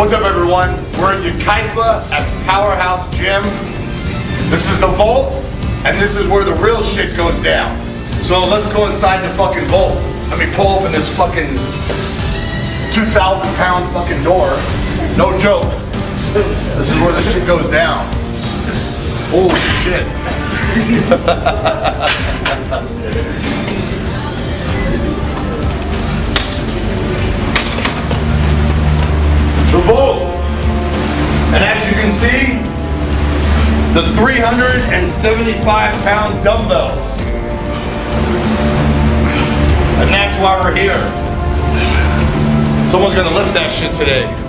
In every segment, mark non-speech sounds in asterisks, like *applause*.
everyone. We're at Yucaipa at Powerhouse Gym. This is the vault, and this is where the real shit goes down. So let's go inside the fucking vault. Let me pull open this fucking 2,000 pound fucking door. No joke. This is where the shit goes down. Holy shit. *laughs* vault. And as you can see, the 375 pound dumbbells. And that's why we're here. Someone's gonna lift that shit today.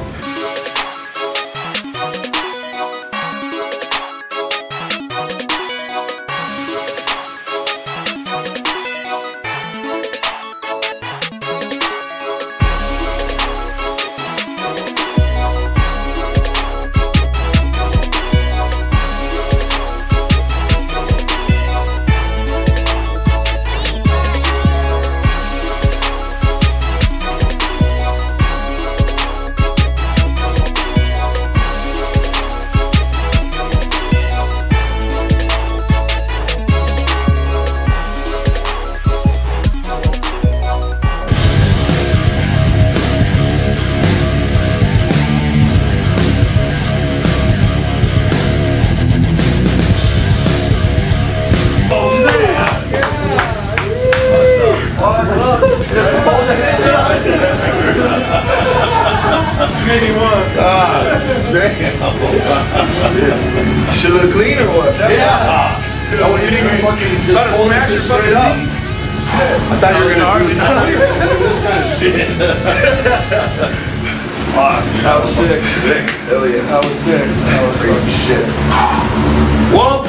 Damn. *laughs* Should look clean or what? Yeah. Oh, you didn't even fucking just to smash your straight up. fucking I thought you were gonna do this kind of shit. I was sick. Sick. Hell yeah. I was sick. I was Crazy shit. Well,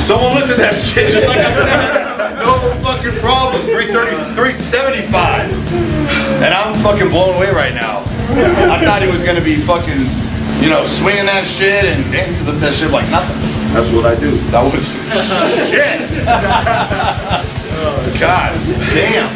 someone looked at that shit *laughs* just like I said. No fucking problem. 330, 375. And I'm fucking blown away right now. I thought he was gonna be fucking, you know, swinging that shit and damn, lift that shit like nothing. That's what I do. That was *laughs* shit. *laughs* God damn.